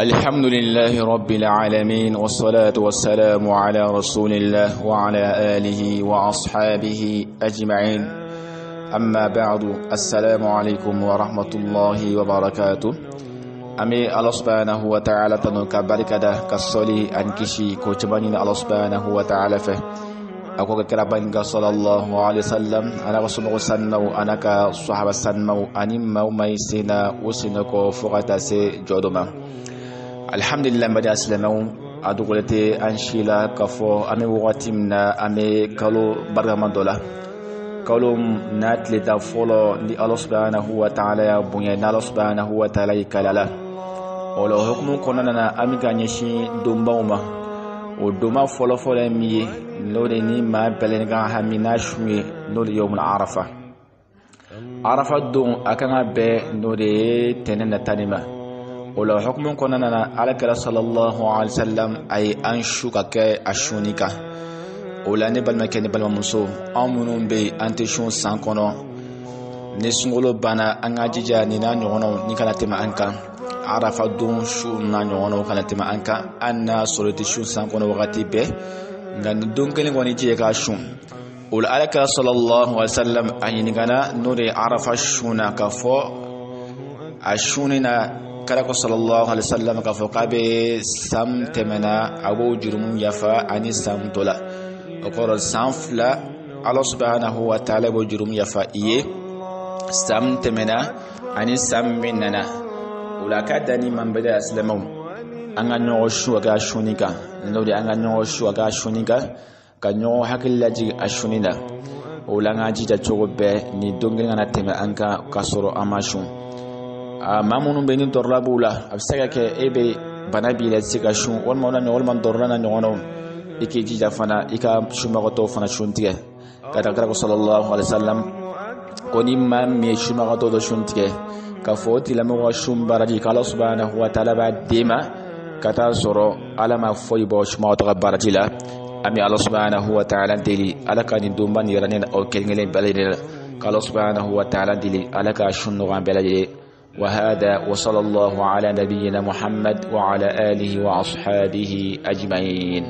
الحمد لله رب العالمين والصلاة والسلام على رسول الله وعلى آله وأصحابه أجمعين. أما بعد السلام عليكم ورحمة الله وبركاته. أمي الله سبحانه وتعالى تنوك بركة كالصلي أن كشي كوتبانين الله سبحانه وتعالى فيه أكو كرابان صلى الله عليه وسلم أنا رسول سنو أنا كصحابة سنو أني مو ميسينا وسنكو فغتا سي جودما الحمد لله مدى أسلمو أدوغلتي أنشيلا كفو أمي وغتمنا أمي كالو برغمان دولا كالو ناتلي تفولو لي الله سبحانه وتعالى بني الله سبحانه وتعالى كلالا ولو حكم كوننا أمي كانيشي دومبوما o doma fɔlɔfɔlɔ ye min ye n'o de ni maa bɛlɛn kan hami n'a su ye n'o de yomul arafa. Arafa don a kan ka bɛɛ n'o de ye tɛnɛ nata de ma. O la hukumu kɔnɔna na alakira sallallahu alaihi wasallam a ye an su ka kɛ a suni kan. O la ne balimakɛ ni balimamuso an minnu bɛ yen an tɛ sun san kɔnɔ. Ni sunkalo banna an ka jija nin n'a ɲɔgɔnnaw ni kana tɛmɛ an kan arafa don su na ɲɔgɔnnaw kana tɛmɛ an kan hali n'a sɔrɔ i tɛ su san kɔnɔ wagati bɛɛ nka nin don kelen kɔni jɛ k'a sun o la alakira sallallahu alaihi wa sallam a ɲininkana n'o de ye arafa sun na k'a fɔ a sunni na kala ko sallallahu alaihi wa sallam k'a fɔ k'a bɛ san tɛmɛna a b'o jurumu yafa ani san dɔ la o kɔrɔ san fila ala subhanahu wa ta'ala b'o jurumu yafa i ye san tɛmɛna ani san min nana o la ka dan ni man bɛ an ka ɲɔgɔn su a ka suni kan n'o de an ka ɲɔgɔn su a ka suni kan ka ɲɔgɔn hakili lajigin a suni la o la an ka jija cogo bɛɛ ni don kelen kana tɛmɛ an kan k'a sɔrɔ an ma sun a maa minnu bɛ ni dɔrɔla b'u la a bɛ se ka kɛ e bɛ bana b'i la i tɛ se ka sun walima na walima tɔɔrɔla na ɲɔgɔnnaw i k'i jija fana i ka sunbagatɔw fana sun tigɛ ka taa kira ko sallallahu alaihi wa sallam كوني ما مي شوما غاتو دو شون تيكي. كفو تي لما غا شوم باراجي كالا سبحانه هو تالبا ديما كتا سورو. على ما في بو شوما غاتو باراجي لا. أمي الله سبحانه وتعالى ديلي. على كان دومان يرانين أو كينغلين بلين قال سبحانه وتعالى ديلي. على كاشن نغان بلدي وهذا وصلى الله على نبينا محمد وعلى آله وأصحابه أجمعين.